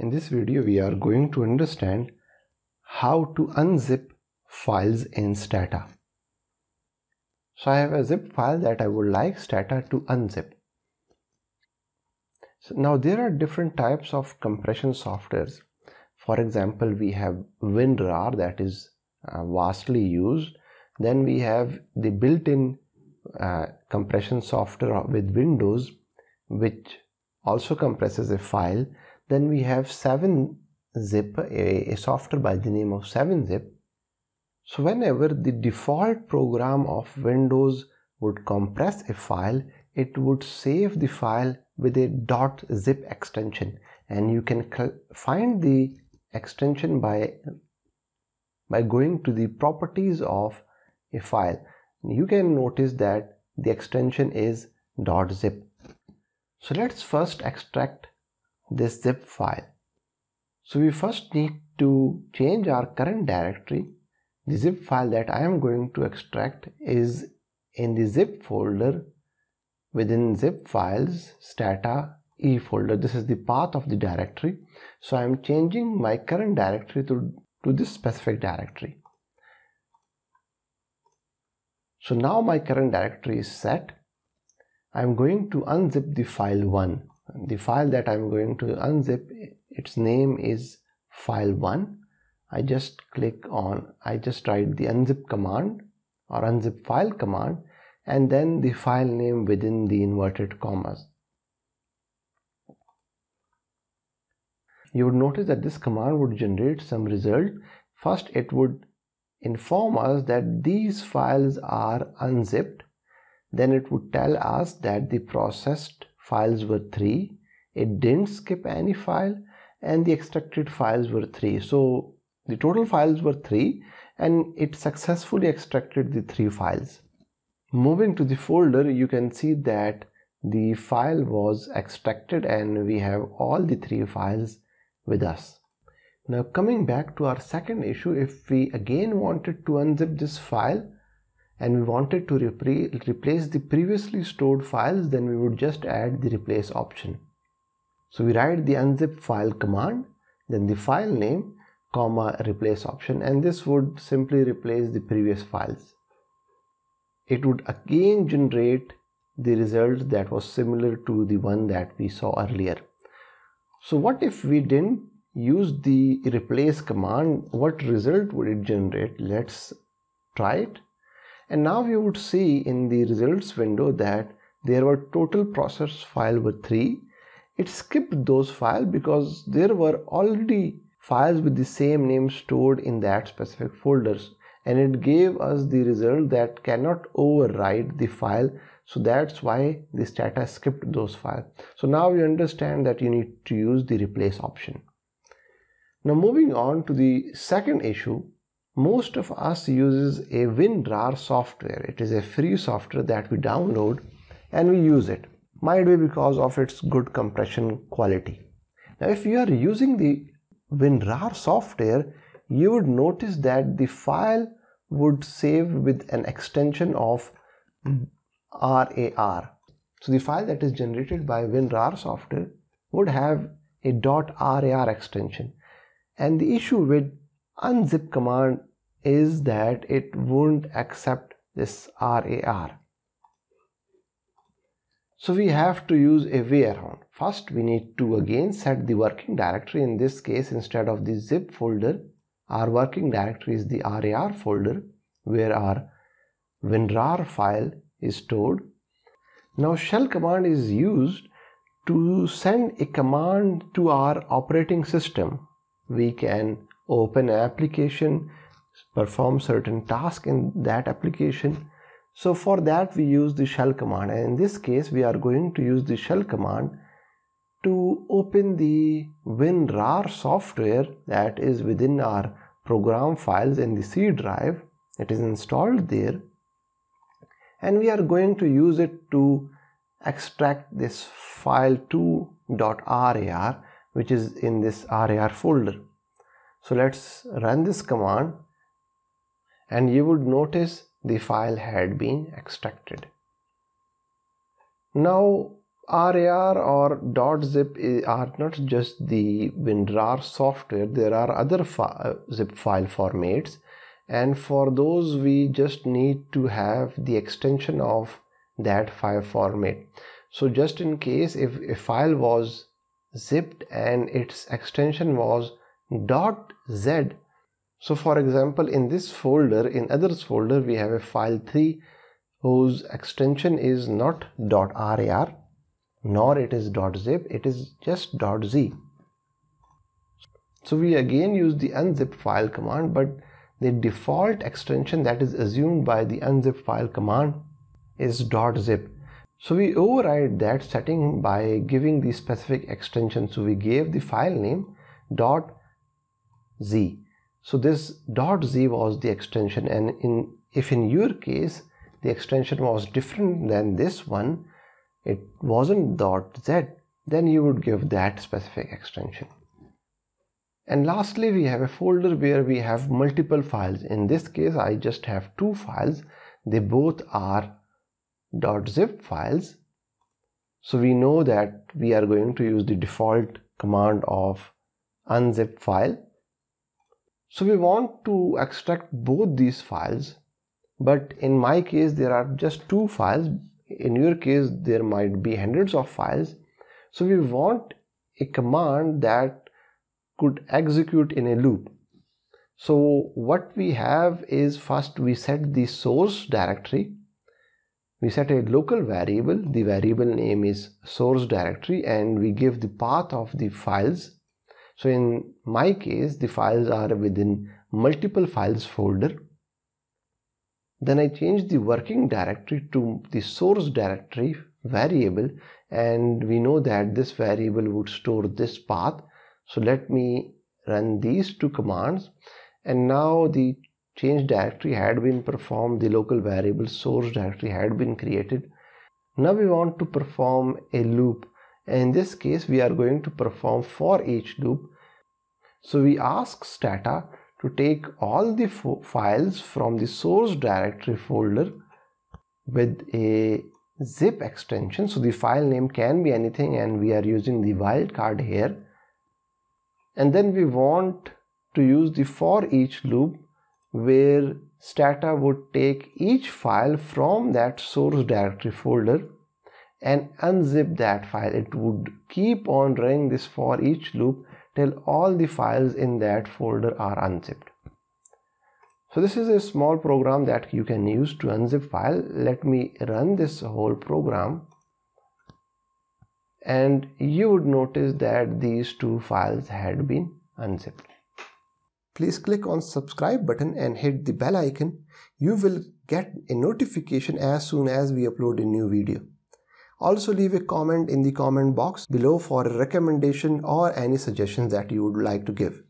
In this video, we are going to understand how to unzip files in Stata. So I have a zip file that I would like Stata to unzip. So now there are different types of compression softwares. For example, we have WinRAR that is uh, vastly used. Then we have the built-in uh, compression software with Windows which also compresses a file then we have 7-zip, a, a software by the name of 7-zip. So whenever the default program of Windows would compress a file, it would save the file with a .zip extension. And you can find the extension by by going to the properties of a file. You can notice that the extension is .zip. So let's first extract this zip file. So we first need to change our current directory. The zip file that I am going to extract is in the zip folder within zip files stata e folder. This is the path of the directory. So I am changing my current directory to, to this specific directory. So now my current directory is set. I am going to unzip the file 1 the file that I'm going to unzip its name is file1 I just click on I just write the unzip command or unzip file command and then the file name within the inverted commas. You would notice that this command would generate some result. First it would inform us that these files are unzipped. Then it would tell us that the processed files were 3 it didn't skip any file and the extracted files were 3 so the total files were 3 and it successfully extracted the 3 files. Moving to the folder you can see that the file was extracted and we have all the three files with us. Now coming back to our second issue if we again wanted to unzip this file and we wanted to replace the previously stored files then we would just add the replace option. So we write the unzip file command then the file name comma replace option and this would simply replace the previous files. It would again generate the result that was similar to the one that we saw earlier. So what if we didn't use the replace command? What result would it generate? Let's try it and now you would see in the results window that there were total process file with 3 it skipped those files because there were already files with the same name stored in that specific folders. And it gave us the result that cannot override the file. So that's why the stata skipped those files so now we understand that you need to use the replace option. Now moving on to the second issue most of us uses a WinRAR software. It is a free software that we download and we use it. Might be because of its good compression quality. Now if you are using the WinRAR software, you would notice that the file would save with an extension of RAR. So the file that is generated by WinRAR software would have a .rar extension. And the issue with unzip command is that it won't accept this RAR. So we have to use a around. First we need to again set the working directory. In this case instead of the zip folder our working directory is the RAR folder where our WinRAR file is stored. Now shell command is used to send a command to our operating system. We can open an application perform certain task in that application. So for that we use the shell command. And in this case we are going to use the shell command to open the WinRAR software that is within our program files in the C drive. It is installed there. And we are going to use it to extract this file 2.rar which is in this RAR folder. So let's run this command and you would notice the file had been extracted. Now RAR or .zip are not just the WinRAR software. There are other fi uh, zip file formats and for those we just need to have the extension of that file format. So just in case if a file was zipped and its extension was .z so for example in this folder in others folder we have a file 3 whose extension is not .rar nor it is .zip it is just .z so we again use the unzip file command but the default extension that is assumed by the unzip file command is .zip so we override that setting by giving the specific extension. So we gave the file name .z so this .z was the extension and in if in your case the extension was different than this one it wasn't .z then you would give that specific extension. And lastly we have a folder where we have multiple files. In this case I just have two files. They both are .zip files. So we know that we are going to use the default command of unzip file so we want to extract both these files but in my case there are just two files. In your case there might be hundreds of files. So we want a command that could execute in a loop. So what we have is first we set the source directory. We set a local variable. The variable name is source directory and we give the path of the files so in my case the files are within multiple files folder then I change the working directory to the source directory variable and we know that this variable would store this path. So let me run these two commands and now the change directory had been performed, the local variable source directory had been created. Now we want to perform a loop in this case we are going to perform for each loop. So we ask stata to take all the files from the source directory folder with a zip extension. So the file name can be anything and we are using the wildcard here. And then we want to use the for each loop where stata would take each file from that source directory folder and unzip that file it would keep on running this for each loop till all the files in that folder are unzipped. So this is a small program that you can use to unzip file. Let me run this whole program and you would notice that these two files had been unzipped. Please click on subscribe button and hit the bell icon. You will get a notification as soon as we upload a new video. Also leave a comment in the comment box below for a recommendation or any suggestions that you would like to give.